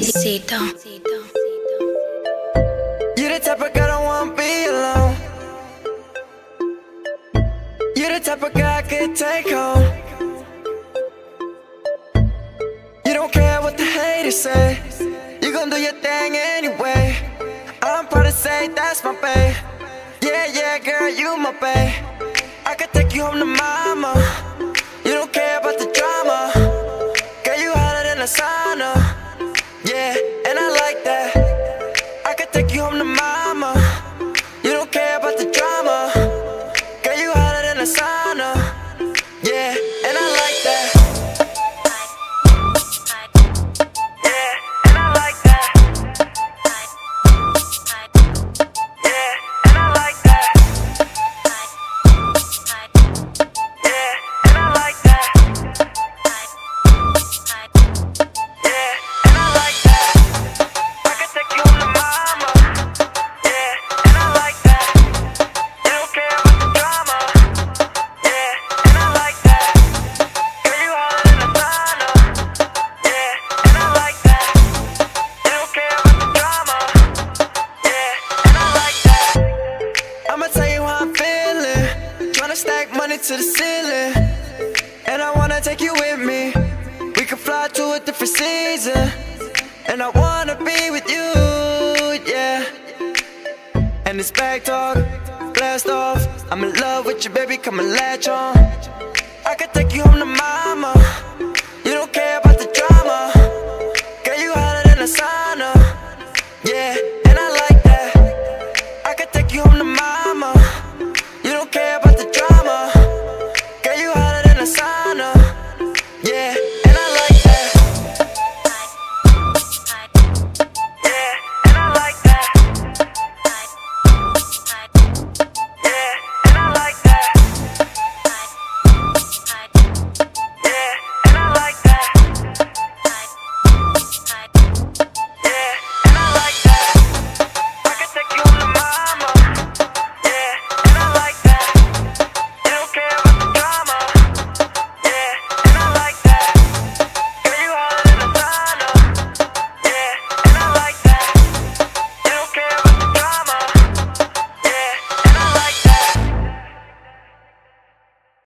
Cito. You the type of girl I wanna be alone. You're the type of guy I could take home. You don't care what the haters say. You gon' do your thing anyway. I'm proud to say that's my babe. Yeah, yeah, girl, you my babe. I could take you home to mama. You don't care about the drama. Girl, you hotter than a sauna. You home to mama. Money to the ceiling. And I wanna take you with me. We can fly to a different season. And I wanna be with you, yeah. And it's back talk, blast off. I'm in love with you, baby, come and latch on. I could take you home to